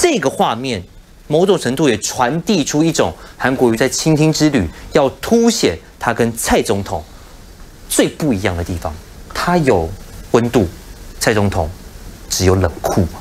这个画面某种程度也传递出一种韩国瑜在倾听之旅要凸显他跟蔡总统最不一样的地方，他有温度，蔡总统只有冷酷嘛。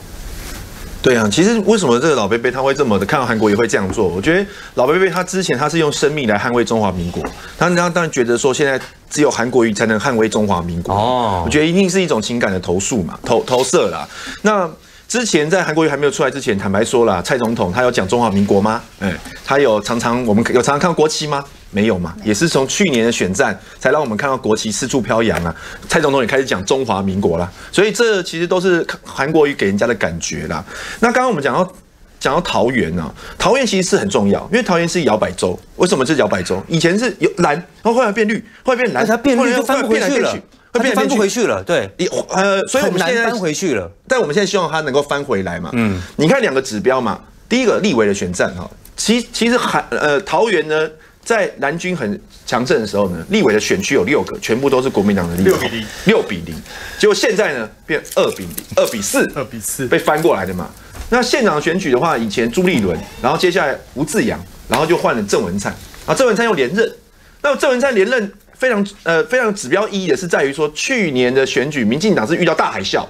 对啊，其实为什么这个老贝贝他会这么的看到韩国也会这样做？我觉得老贝贝他之前他是用生命来捍卫中华民国，他他当然觉得说现在只有韩国瑜才能捍卫中华民国。哦，我觉得一定是一种情感的投诉嘛，投投射啦。那。之前在韩国瑜还没有出来之前，坦白说了，蔡总统他有讲中华民国吗？哎，他有常常我们有常常看到国旗吗？没有嘛，也是从去年的选战才让我们看到国旗四处飘扬啊。蔡总统也开始讲中华民国了，所以这其实都是韩国瑜给人家的感觉啦。那刚刚我们讲到讲到桃园啊，桃园其实是很重要，因为桃园是摇摆州。为什么是摇摆州？以前是有蓝，然后后来变绿，后来变蓝，它变绿就翻不回去了。会变翻不回去了，对，呃，所以我们现在翻回去了，但我们现在希望它能够翻回来嘛。嗯，你看两个指标嘛，第一个立委的选战哈，其其实韩呃桃园呢，在蓝军很强盛的时候呢，立委的选区有六个，全部都是国民党的立委，六比零，六比零，结果现在呢变二比零，二比四，二比四被翻过来的嘛。那现场选举的话，以前朱立伦，然后接下来吴志阳，然后就换了郑文灿，啊，郑文灿又连任，那郑文灿连任。非常呃非常指标意义的是在于说，去年的选举，民进党是遇到大海啸，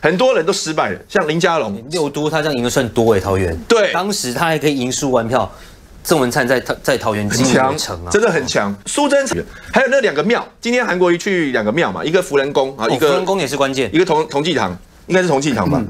很多人都失败了，像林佳龙。六都，他这样赢的算多哎，桃园。对，当时他还可以赢数万票，郑文灿在在桃园很强啊，真的很强。苏贞昌还有那两个庙，今天韩国瑜去两个庙嘛，一个福仁宫啊，一个福仁宫也是关键，一个同同济堂，应该是同济堂吧。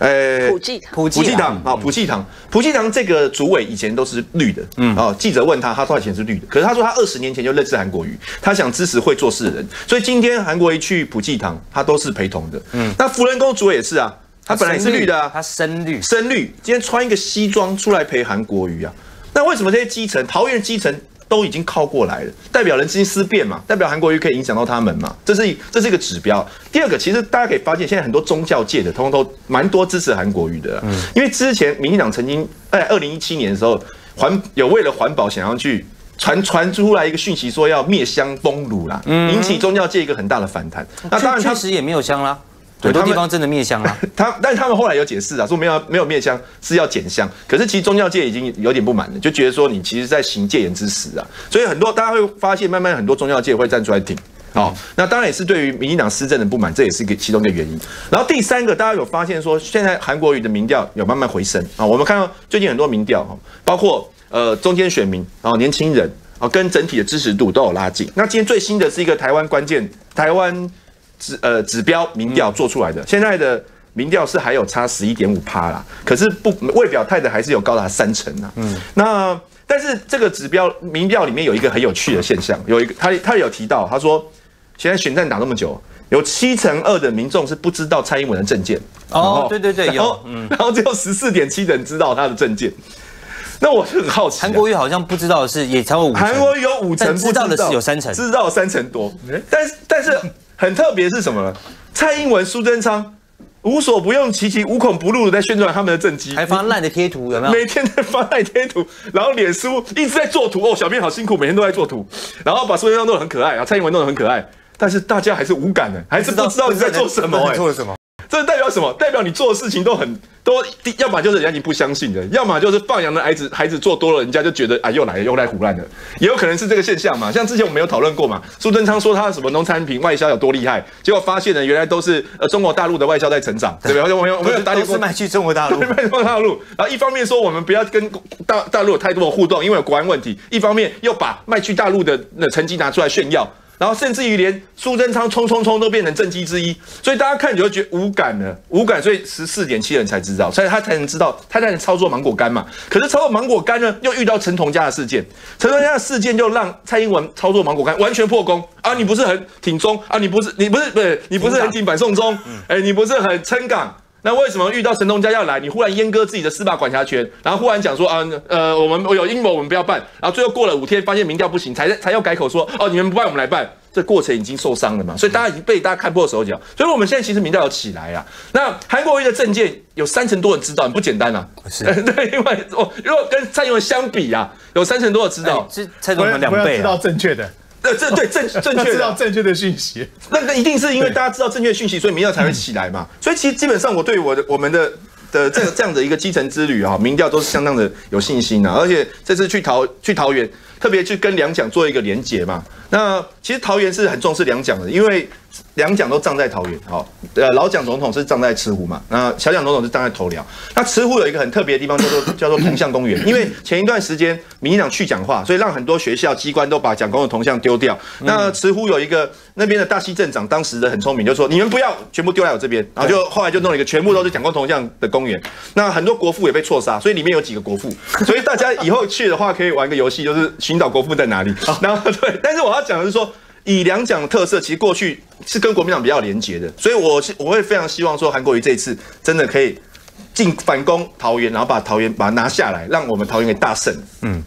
呃，普济堂，普济堂啊，普济堂，普济堂这个主委以前都是绿的，嗯，哦，记者问他，他说以前是绿的，可是他说他二十年前就认识韩国瑜，他想支持会做事的人，所以今天韩国瑜去普济堂，他都是陪同的，嗯，那福仁宫主委也是啊，他本来是绿的啊，他深绿，深绿，今天穿一个西装出来陪韩国瑜啊，那为什么这些基层，桃园基层？都已经靠过来了，代表人心思变嘛，代表韩国瑜可以影响到他们嘛，这是这是一个指标。第二个，其实大家可以发现，现在很多宗教界的，通通都蛮多支持韩国瑜的，嗯，因为之前民进党曾经在二零一七年的时候，环有为了环保想要去传传出来一个讯息，说要灭香封炉啦，引起宗教界一个很大的反弹。那当然确实也没有香啦。很多地方真的灭香啊，他但是他们后来有解释啊，说没有没有灭香是要减香，可是其实宗教界已经有点不满了，就觉得说你其实在行戒严之时啊，所以很多大家会发现，慢慢很多宗教界会站出来挺，好，那当然也是对于民进党施政的不满，这也是个其中一个原因。然后第三个，大家有发现说，现在韩国瑜的民调有慢慢回升啊，我们看到最近很多民调哈，包括呃中间选民啊年轻人啊，跟整体的支持度都有拉近。那今天最新的是一个台湾关键台湾。指呃指标民调做出来的，现在的民调是还有差十一点五趴啦，可是不未表态的还是有高达三成啊。嗯，那但是这个指标民调里面有一个很有趣的现象，有一个他他有提到，他说现在选战打那么久，有七成二的民众是不知道蔡英文的证件。哦，对对对，有，嗯，然后只有十四点七人知道他的证件。那我就很好奇，韩国瑜好像不知道的是也超过五成，韩国瑜有五成不知道的是有三成，知道三成多，但是但是。很特别是什么？蔡英文、苏贞昌无所不用其极、无孔不入的在宣传他们的政绩，还发烂的贴图，有没有？每天在发烂贴图，然后脸书一直在做图哦。小编好辛苦，每天都在做图，然后把苏贞昌弄得很可爱啊，蔡英文弄得很可爱，但是大家还是无感的，还是不知道你在做什么。做了什么？这代表什么？代表你做的事情都很都，要么就是人家你不相信的，要么就是放羊的孩子孩子做多了，人家就觉得啊又来又来胡乱的，也有可能是这个现象嘛。像之前我们有讨论过嘛，苏贞昌说他的什么农产品外销有多厉害，结果发现呢，原来都是呃中国大陆的外销在成长，对不对？我们我们有打电话卖去中国大陆，卖中国大陆。然后一方面说我们不要跟大大陆有太多的互动，因为有国安问题；一方面又把卖去大陆的那成绩拿出来炫耀。然后甚至于连苏贞昌冲冲冲都变成政绩之一，所以大家看你就觉得无感了，无感，所以十四点七人才知道，所以他才能知道他才能操作芒果干嘛。可是操作芒果干呢，又遇到陈同佳的事件，陈同佳的事件就让蔡英文操作芒果干完全破功啊！你不是很挺中啊？你不是你不是不是你不是很挺反送中？哎，你不是很撑港？那为什么遇到陈同佳要来，你忽然阉割自己的司法管辖权，然后忽然讲说啊呃我们有阴谋，我们不要办，然后最后过了五天发现民调不行，才才要改口说哦你们不办我们来办，这过程已经受伤了嘛，所以大家已经被大家看破手脚，所以我们现在其实民调有起来啊。那韩国瑜的政见有三成多人知道，不简单啊。是，对，因为哦如果跟蔡英文相比啊，有三成多的知道，是蔡总统两倍知道正确的。呃，这对正 正确知道正确的讯息，那那一定是因为大家知道正确讯息，所以民调才会起来嘛。所以其实基本上，我对我的我们的的这这样的一个基层之旅啊，民调都是相当的有信心啊，而且这次去桃去桃园，特别去跟两蒋做一个连结嘛。那其实桃园是很重视两蒋的，因为两蒋都葬在桃园。好，呃，老蒋总统是葬在慈湖嘛，那小蒋总统是葬在头寮。那慈湖有一个很特别的地方，叫做叫做铜像公园，因为前一段时间民进党去讲话，所以让很多学校机关都把蒋公的铜像丢掉。那慈湖有一个那边的大溪镇长，当时的很聪明，就说你们不要全部丢在我这边，然后就后来就弄了一个全部都是蒋公铜像的公园。那很多国父也被错杀，所以里面有几个国父，所以大家以后去的话可以玩个游戏，就是寻找国父在哪里。然后对，但是我讲的是说。以两蒋特色，其实过去是跟国民党比较连结的，所以我是我会非常希望说韩国瑜这一次真的可以进反攻桃园，然后把桃园把它拿下来，让我们桃园给大胜。嗯。